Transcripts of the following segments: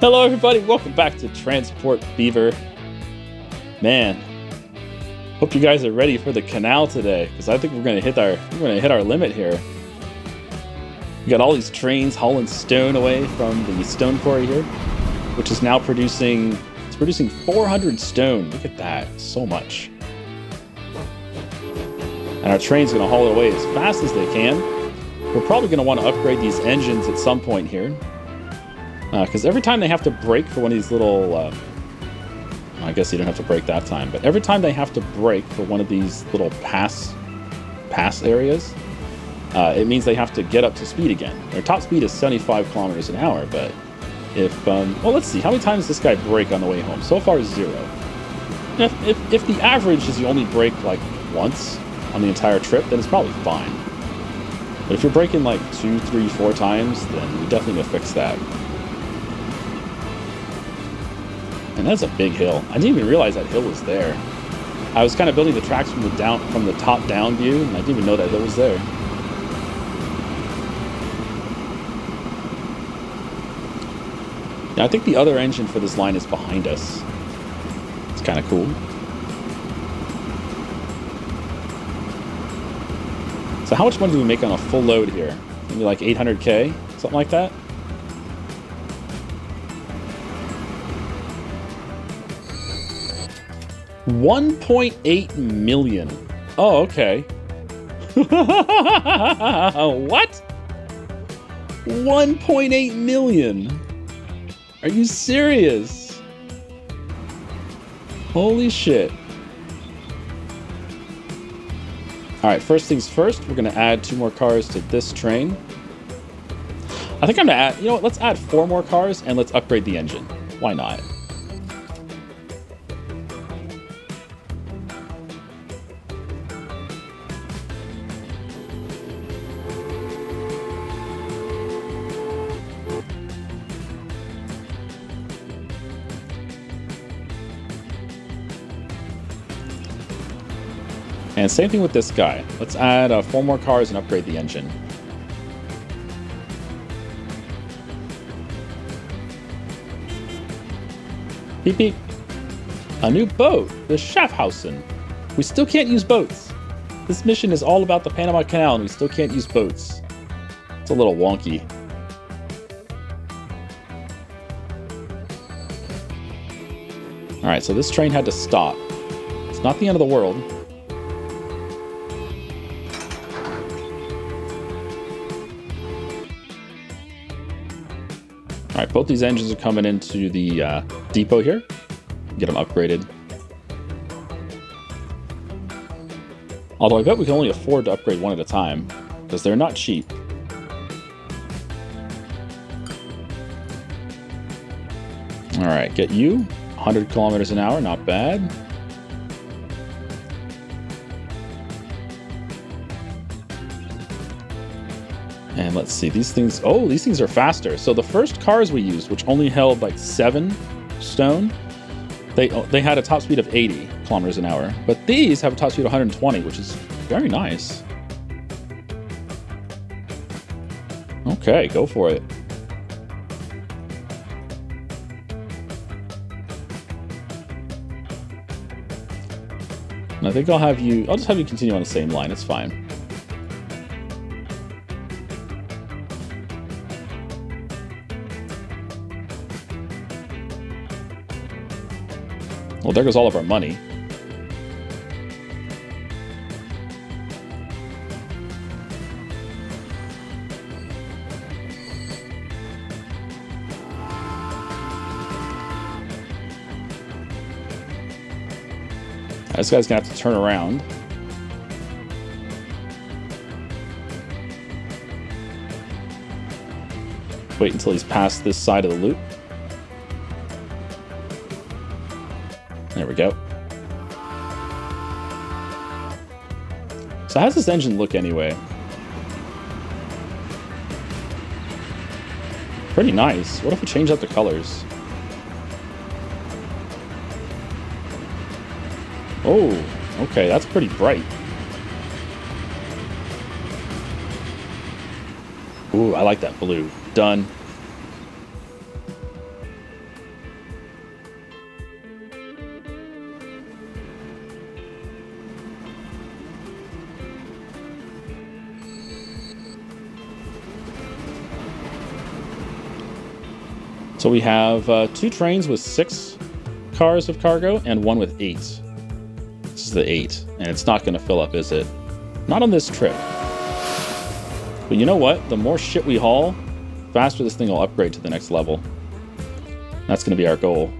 Hello, everybody. Welcome back to Transport Fever. Man, hope you guys are ready for the canal today, because I think we're gonna hit our we're gonna hit our limit here. We got all these trains hauling stone away from the stone quarry here, which is now producing it's producing 400 stone. Look at that, so much. And our train's gonna haul it away as fast as they can. We're probably gonna want to upgrade these engines at some point here. Because uh, every time they have to brake for one of these little... Uh, I guess you don't have to brake that time, but every time they have to brake for one of these little pass pass areas, uh, it means they have to get up to speed again. Their top speed is 75 kilometers an hour, but if... Um, well, let's see. How many times does this guy brake on the way home? So far, zero. If, if, if the average is you only brake, like, once on the entire trip, then it's probably fine. But if you're braking, like, two, three, four times, then we definitely to fix that. And that's a big hill. I didn't even realize that hill was there. I was kind of building the tracks from the down from the top down view, and I didn't even know that hill was there. Now, I think the other engine for this line is behind us. It's kind of cool. So how much money do we make on a full load here? Maybe like 800k? Something like that? 1.8 million. Oh, okay. what? 1.8 million. Are you serious? Holy shit. All right, first things first, we're gonna add two more cars to this train. I think I'm gonna add, you know what, let's add four more cars and let's upgrade the engine. Why not? And same thing with this guy. Let's add uh, four more cars and upgrade the engine. Beep beep. A new boat, the Schaffhausen. We still can't use boats. This mission is all about the Panama Canal and we still can't use boats. It's a little wonky. Alright, so this train had to stop. It's not the end of the world. Both these engines are coming into the uh, depot here. Get them upgraded. Although I bet we can only afford to upgrade one at a time, because they're not cheap. All right, get you. 100 kilometers an hour, not bad. And let's see, these things, oh, these things are faster. So the first cars we used, which only held like seven stone, they, oh, they had a top speed of 80 kilometers an hour. But these have a top speed of 120, which is very nice. Okay, go for it. And I think I'll have you, I'll just have you continue on the same line, it's fine. Well, there goes all of our money. This guy's gonna have to turn around. Wait until he's past this side of the loop. Go. So how's this engine look anyway? Pretty nice. What if we change up the colors? Oh, okay, that's pretty bright. Ooh, I like that blue. Done. So we have uh, two trains with six cars of cargo and one with eight. This is the eight, and it's not going to fill up, is it? Not on this trip. But you know what? The more shit we haul, faster this thing will upgrade to the next level. That's going to be our goal.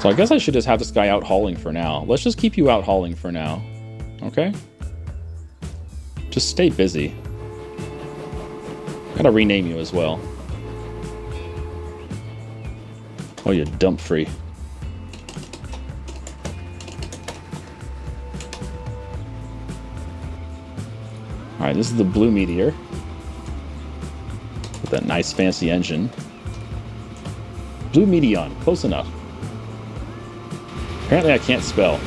So I guess I should just have this guy out hauling for now. Let's just keep you out hauling for now. Okay? Just stay busy. Gotta rename you as well. Oh, you dump free. Alright, this is the Blue Meteor. With that nice fancy engine. Blue Meteon, close enough. Apparently I can't spell.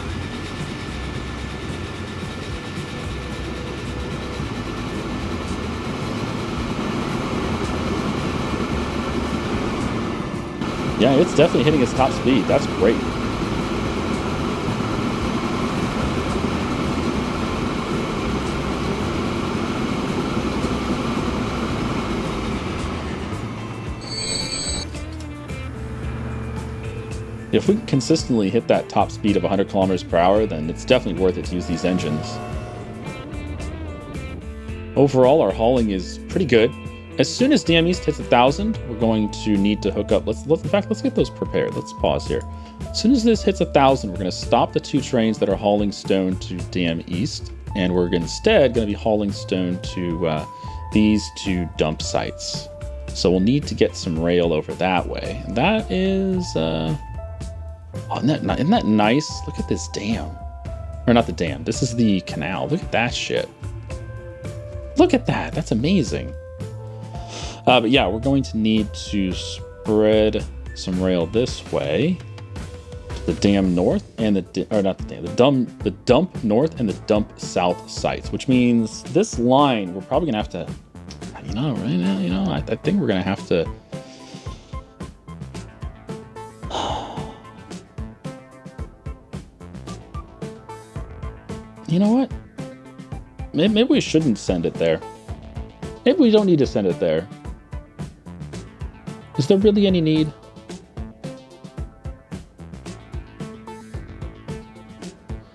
Yeah, it's definitely hitting its top speed. That's great. If we consistently hit that top speed of 100 kilometers per hour, then it's definitely worth it to use these engines. Overall, our hauling is pretty good. As soon as Dam East hits a 1,000, we're going to need to hook up. Let's, let's, in fact, let's get those prepared. Let's pause here. As soon as this hits a 1,000, we're going to stop the two trains that are hauling stone to Dam East, and we're instead going to be hauling stone to uh, these two dump sites. So we'll need to get some rail over that way. That is... Uh, Oh, isn't that, isn't that nice? Look at this dam. Or not the dam. This is the canal. Look at that shit. Look at that. That's amazing. Uh, but yeah, we're going to need to spread some rail this way. The dam north and the or not the dam, the dump the dump north and the dump south sites, which means this line we're probably gonna have to, you know, right now, you know, I, I think we're gonna have to you know what? Maybe, maybe we shouldn't send it there. Maybe we don't need to send it there. Is there really any need?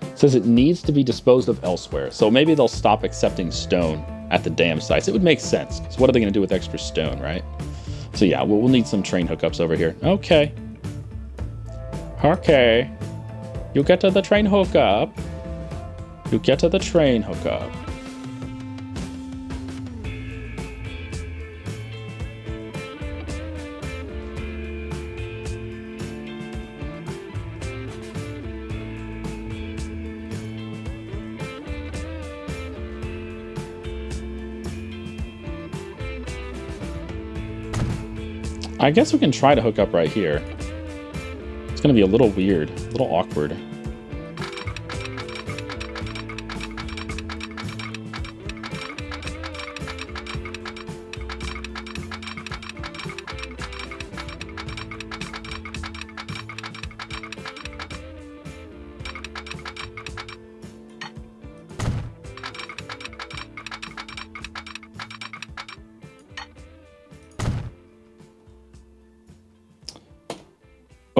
It says it needs to be disposed of elsewhere. So maybe they'll stop accepting stone at the dam sites. It would make sense. So what are they going to do with extra stone, right? So yeah, we'll, we'll need some train hookups over here. Okay. Okay. You get to the train hookup. You get to the train hookup. I guess we can try to hook up right here. It's going to be a little weird, a little awkward.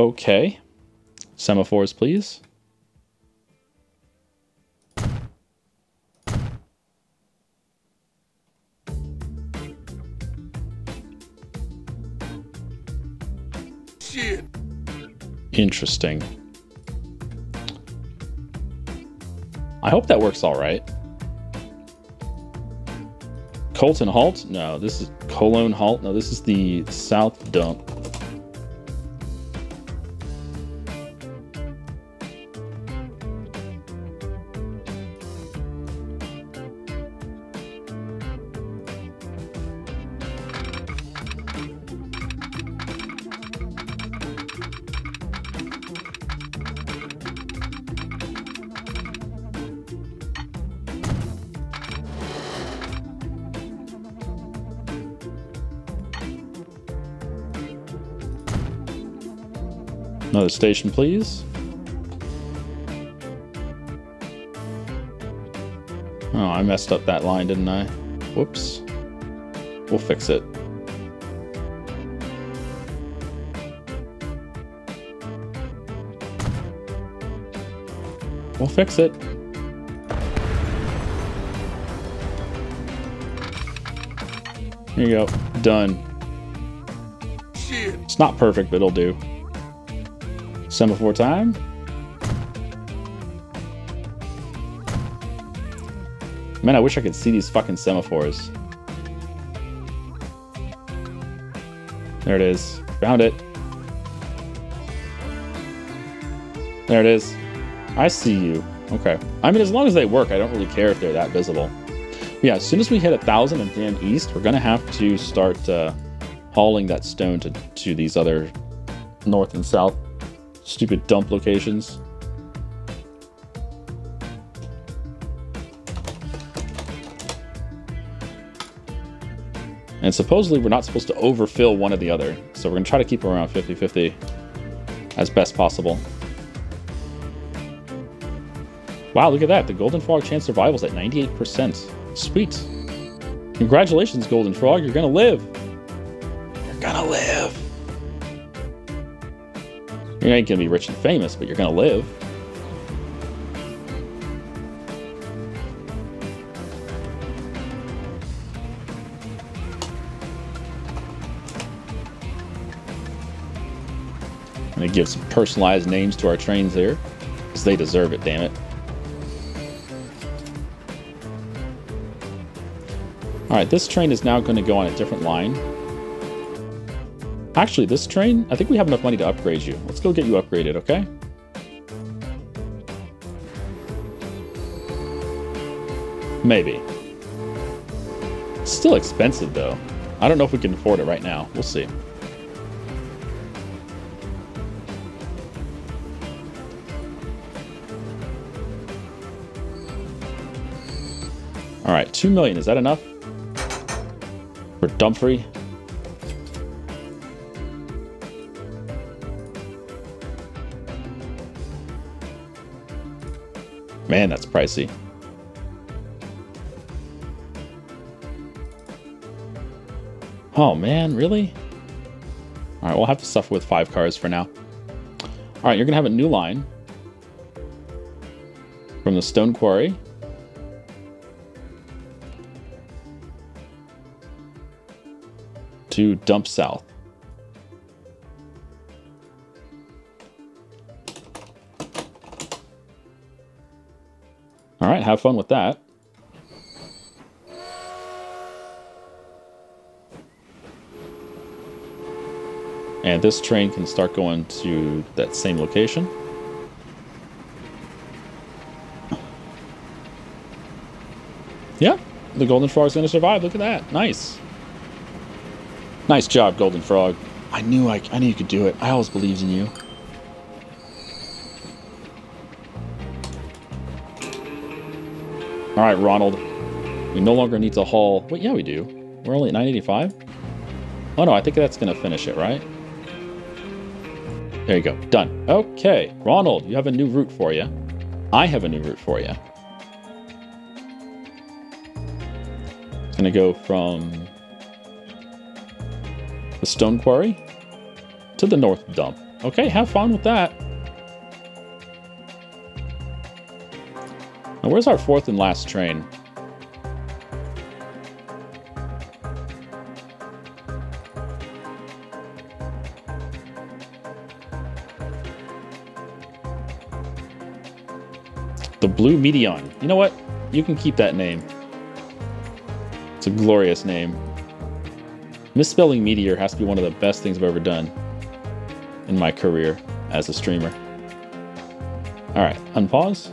Okay. Semaphores, please. Shit. Interesting. I hope that works all right. Colton Halt? No, this is Cologne Halt. No, this is the South Dump. station, please. Oh, I messed up that line, didn't I? Whoops. We'll fix it. We'll fix it. Here you go. Done. Shit. It's not perfect, but it'll do. Semaphore time. Man, I wish I could see these fucking semaphores. There it is. Found it. There it is. I see you. Okay. I mean, as long as they work, I don't really care if they're that visible. Yeah, as soon as we hit a thousand and Dam East, we're gonna have to start uh, hauling that stone to, to these other north and south stupid dump locations. And supposedly we're not supposed to overfill one or the other. So we're to try to keep around 50-50 as best possible. Wow, look at that. The Golden Frog chance survival is at 98%. Sweet. Congratulations, Golden Frog. You're to live. You ain't going to be rich and famous, but you're going to live. I'm going to give some personalized names to our trains here, because they deserve it, damn it. Alright, this train is now going to go on a different line. Actually, this train, I think we have enough money to upgrade you. Let's go get you upgraded, okay? Maybe. still expensive, though. I don't know if we can afford it right now. We'll see. All right, two million. Is that enough for Dumfries? Man, that's pricey. Oh man, really? All right, we'll have to suffer with five cars for now. All right, you're gonna have a new line from the stone quarry. To dump south. Have fun with that. And this train can start going to that same location. Yeah, the Golden Frog's to survive. Look at that. Nice. Nice job, Golden Frog. I knew I, I knew you could do it. I always believed in you. All right, Ronald. We no longer need to haul. Wait, yeah, we do. We're only at 985. Oh no, I think that's gonna finish it, right? There you go. Done. Okay, Ronald, you have a new route for you. I have a new route for you. It's gonna go from the stone quarry to the north dump. Okay, have fun with that. Now, where's our fourth and last train? The Blue Medion. You know what? You can keep that name. It's a glorious name. Misspelling Meteor has to be one of the best things I've ever done in my career as a streamer. Alright, unpause.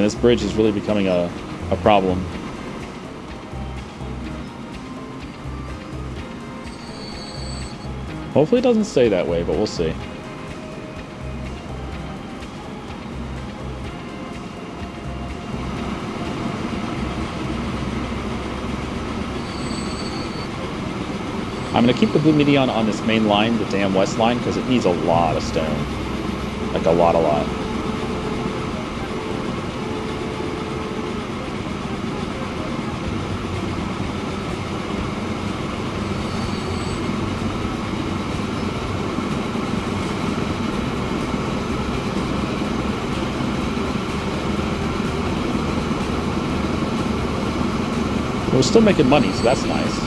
man, this bridge is really becoming a, a problem. Hopefully it doesn't stay that way, but we'll see. I'm going to keep the Blue Medion on this main line, the dam West line, because it needs a lot of stone. Like, a lot, a lot. We're still making money, so that's nice.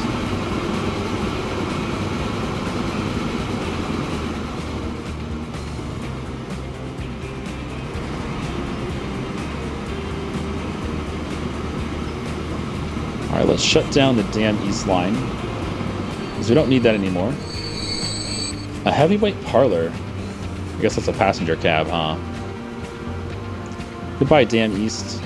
Alright, let's shut down the dam east line. Because we don't need that anymore. A heavyweight parlor. I guess that's a passenger cab, huh? Goodbye, dam east.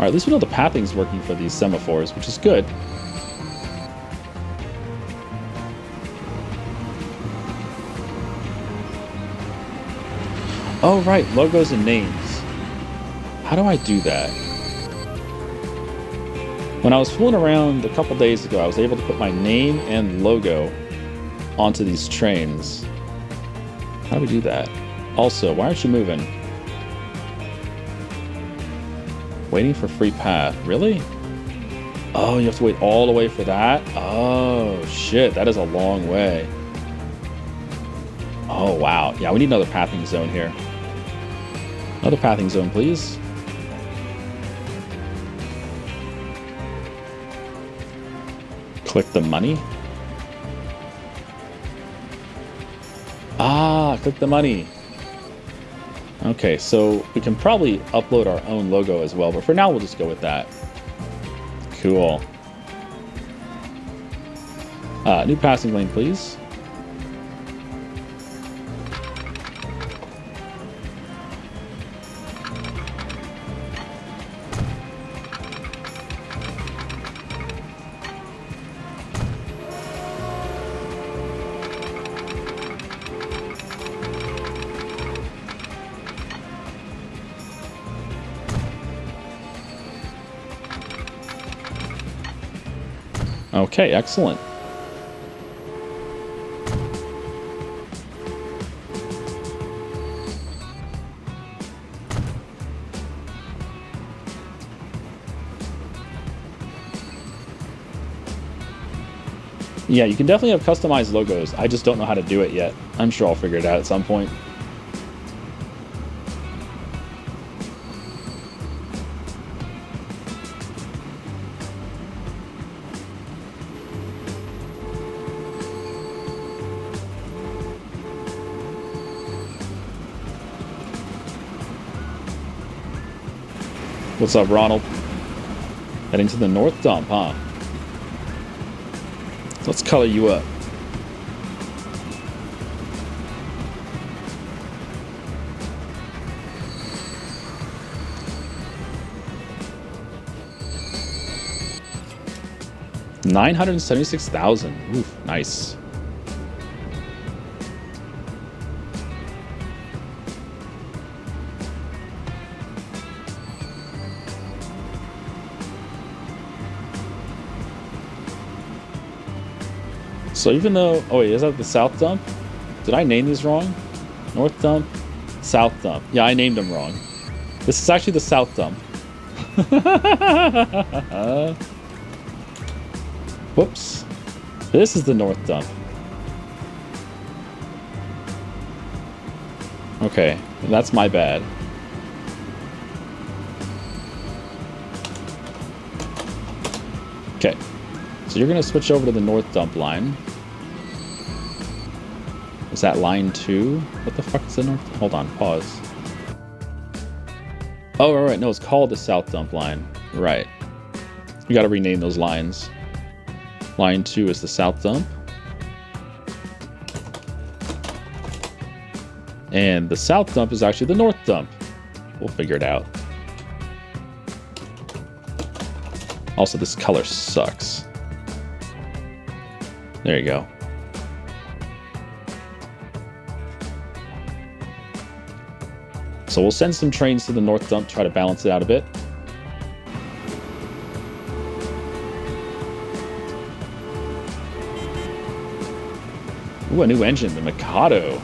Alright, at least we know the pathing's working for these semaphores, which is good. Oh, right, logos and names. How do I do that? When I was fooling around a couple days ago, I was able to put my name and logo onto these trains. How do we do that? Also, why aren't you moving? Waiting for free path. Really? Oh, you have to wait all the way for that? Oh, shit. That is a long way. Oh, wow. Yeah, we need another pathing zone here. Another pathing zone, please. Click the money. Ah, click the money. Okay, so we can probably upload our own logo as well, but for now we'll just go with that. Cool. Uh, new passing lane, please. Okay, excellent. Yeah, you can definitely have customized logos. I just don't know how to do it yet. I'm sure I'll figure it out at some point. What's up, Ronald? Heading to the north dump, huh? Let's color you up. Nine hundred seventy-six thousand. Oof, nice. So even though, oh wait, is that the south dump? Did I name these wrong? North dump, south dump. Yeah, I named them wrong. This is actually the south dump. Whoops. This is the north dump. Okay, that's my bad. Okay, so you're gonna switch over to the north dump line. Is that line two? What the fuck is the north? Hold on, pause. Oh, right, right. No, it's called the south dump line. Right. We gotta rename those lines. Line two is the south dump. And the south dump is actually the north dump. We'll figure it out. Also, this color sucks. There you go. So we'll send some trains to the north dump, try to balance it out a bit. Ooh, a new engine, the Mikado.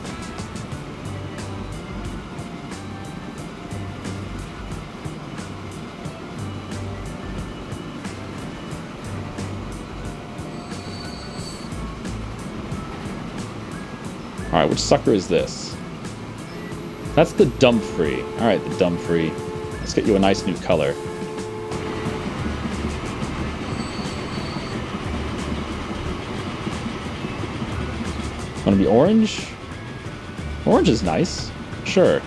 Alright, which sucker is this? That's the Dumfree. Alright, the Dumfree. Let's get you a nice new color. Want to be orange? Orange is nice. Sure.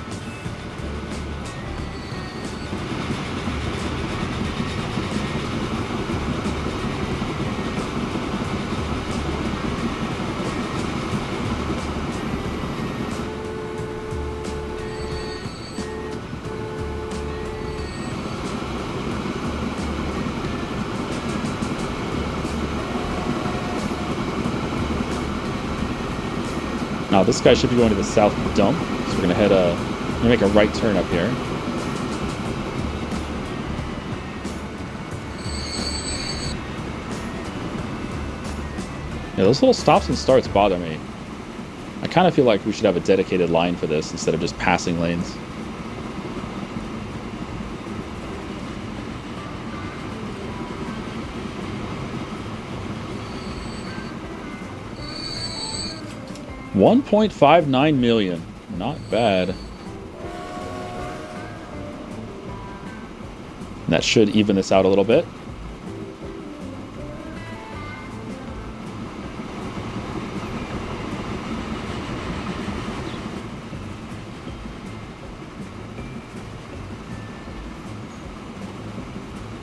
Now this guy should be going to the south dump, so we're gonna head uh, gonna make a right turn up here. Yeah, those little stops and starts bother me. I kind of feel like we should have a dedicated line for this instead of just passing lanes. One point five nine million. Not bad. That should even this out a little bit.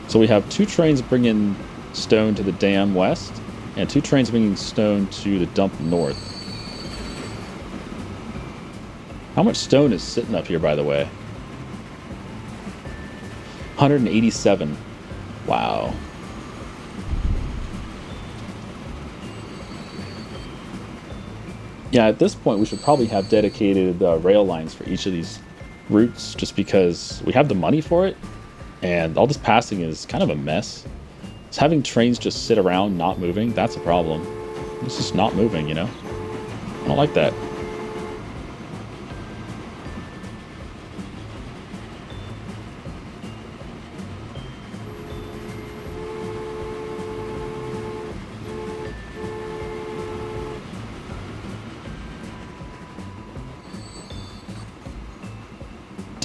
So we have two trains bringing stone to the dam west, and two trains bringing stone to the dump north. How much stone is sitting up here, by the way? 187. Wow. Yeah, at this point, we should probably have dedicated uh, rail lines for each of these routes just because we have the money for it, and all this passing is kind of a mess. So having trains just sit around not moving, that's a problem. It's just not moving, you know? I don't like that.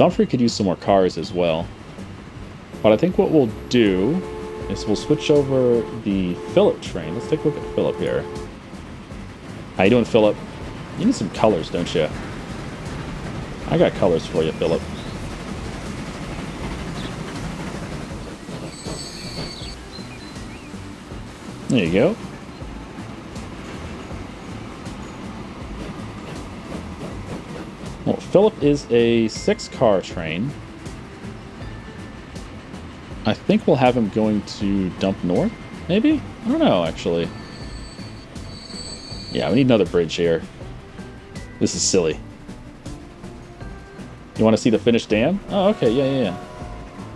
Dumfree could use some more cars as well. But I think what we'll do is we'll switch over the Philip train. Let's take a look at Philip here. How you doing, Philip? You need some colors, don't you? I got colors for you, Philip. There you go. Philip is a six-car train. I think we'll have him going to dump north, maybe? I don't know, actually. Yeah, we need another bridge here. This is silly. You want to see the finished dam? Oh, okay, yeah, yeah, yeah.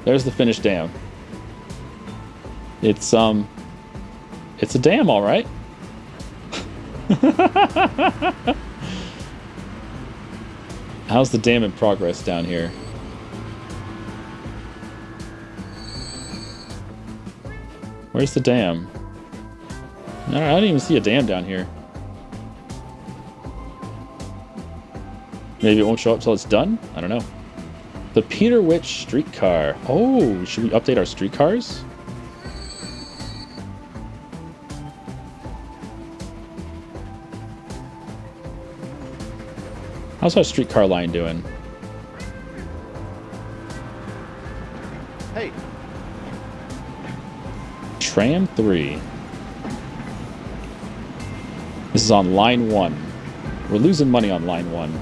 There's the finished dam. It's, um... It's a dam, all right. How's the dam in progress down here? Where's the dam? I don't, even see a dam down here. Maybe it won't show up till it's done? I don't know. The Peter Witch streetcar. Oh, should we update our streetcars? How's our streetcar line doing? Hey, Tram 3. This is on line 1. We're losing money on line 1.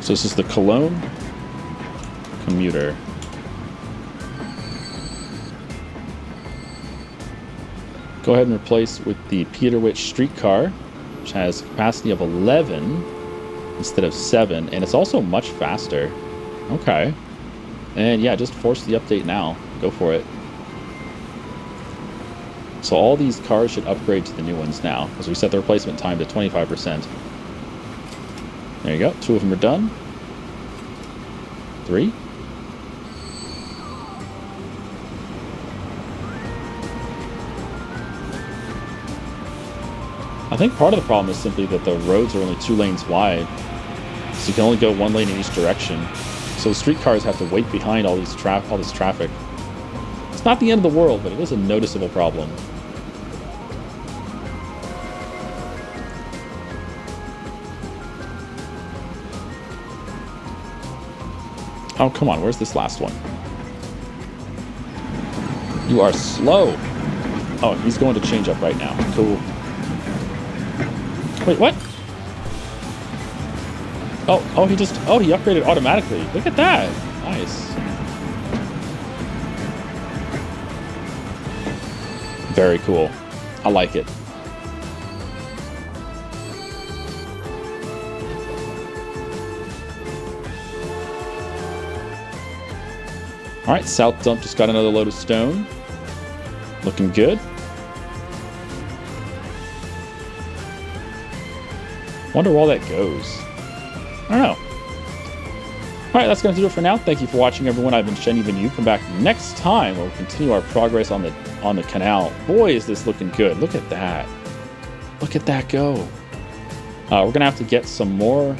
So this is the Cologne commuter. Go ahead and replace with the Peter Witch streetcar, which has a capacity of 11. instead of 7, and it's also much faster. Okay. And yeah, just force the update now. Go for it. So all these cars should upgrade to the new ones now, as we set the replacement time to 25%. There you go. Two of them are done. Three. I think part of the problem is simply that the roads are only two lanes wide, so you can only go one lane in each direction. So the streetcars have to wait behind all these tra- all this traffic. It's not the end of the world, but it is a noticeable problem. Oh, come on, where's this last one? You are slow. Oh, he's going to change up right now. Cool. Wait, what? Oh, oh, he just, oh, he upgraded automatically. Look at that. Nice. Very cool. I like it. All right, South Dump just got another load of stone. Looking good. Wonder where all that goes. I don't know. All right, that's going to do it for now. Thank you for watching, everyone. I've been Shen Even You. Come back next time. We'll continue our progress on the on the canal. Boy, is this looking good. Look at that. Look at that go. Uh, we're going to have to get some more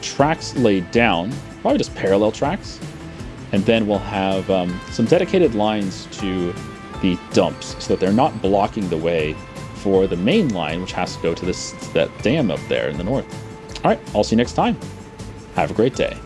tracks laid down. Probably just parallel tracks. And then we'll have um, some dedicated lines to the dumps so that they're not blocking the way for the main line, which has to go to this that dam up there in the north. All right, I'll see you next time. Have a great day.